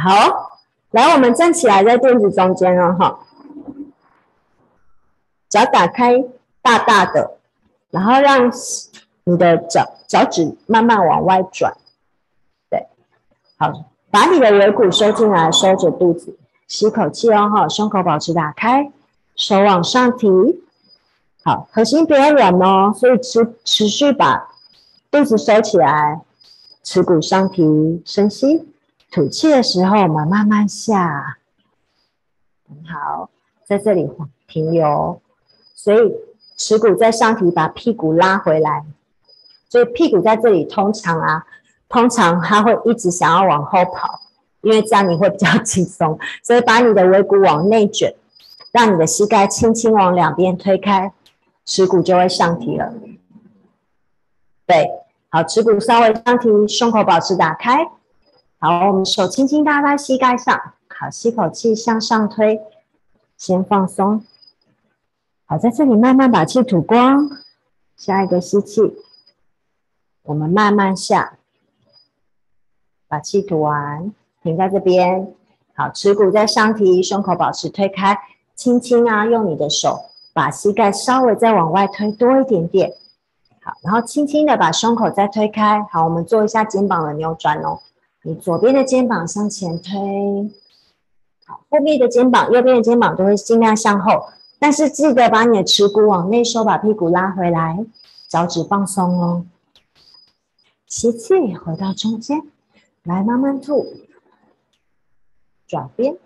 好，来，我们站起来在垫子中间哦，哈，脚打开大大的，然后让你的脚脚趾慢慢往外转，对，好，把你的尾骨收进来，收着肚子，吸口气哦，哈，胸口保持打开，手往上提，好，核心不要软哦，所以持持续把肚子收起来，耻骨上提，深吸。吐气的时候，我们慢慢下，很好，在这里停留。所以耻骨在上提，把屁股拉回来。所以屁股在这里，通常啊，通常它会一直想要往后跑，因为这样你会比较轻松。所以把你的尾骨往内卷，让你的膝盖轻轻往两边推开，耻骨就会上提了。对，好，耻骨稍微上提，胸口保持打开。好，我们手轻轻搭在膝盖上。好，吸口气向上推，先放松。好，在这里慢慢把气吐光。下一个吸气，我们慢慢下，把气吐完，停在这边。好，耻骨在上提，胸口保持推开，轻轻啊，用你的手把膝盖稍微再往外推多一点点。好，然后轻轻的把胸口再推开。好，我们做一下肩膀的扭转哦。你左边的肩膀向前推，好，后面的肩膀、右边的肩膀都会尽量向后，但是记得把你的耻骨往内收，把屁股拉回来，脚趾放松哦。吸气，回到中间，来慢慢吐，转边，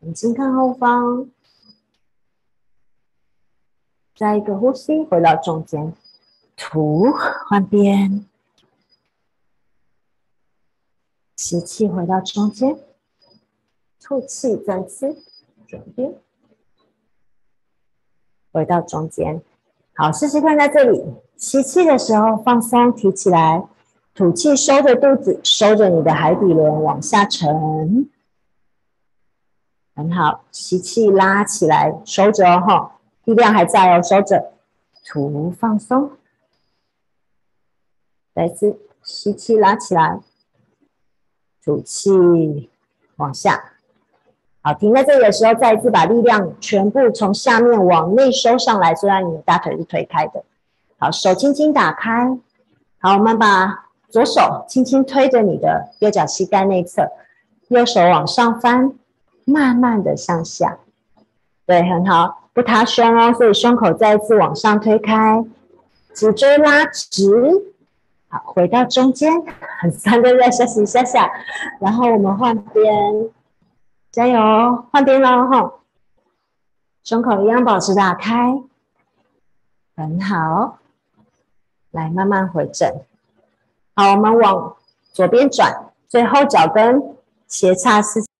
眼睛看后方，再一个呼吸，回到中间，吐，换边。吸气，回到中间；吐气，再次转边，回到中间。好，试试看，在这里吸气的时候放松，提起来；吐气，收着肚子，收着你的海底轮往下沉。很好，吸气拉起来，收着哦，力量还在哦，收着。吐，放松。再次吸气，拉起来。吐气，往下。好，停在这里的时候，再一次把力量全部从下面往内收上来。虽然你的大腿是推开的，好，手轻轻打开。好，我们把左手轻轻推着你的右脚膝盖内侧，右手往上翻，慢慢的向下。对，很好，不塌胸哦。所以胸口再一次往上推开，脊椎拉直。好，回到中间，很酸的，再休息一下下，然后我们换边，加油，换边喽哈！胸口一样保持打开，很好，来慢慢回正。好，我们往左边转，最后脚跟斜插四。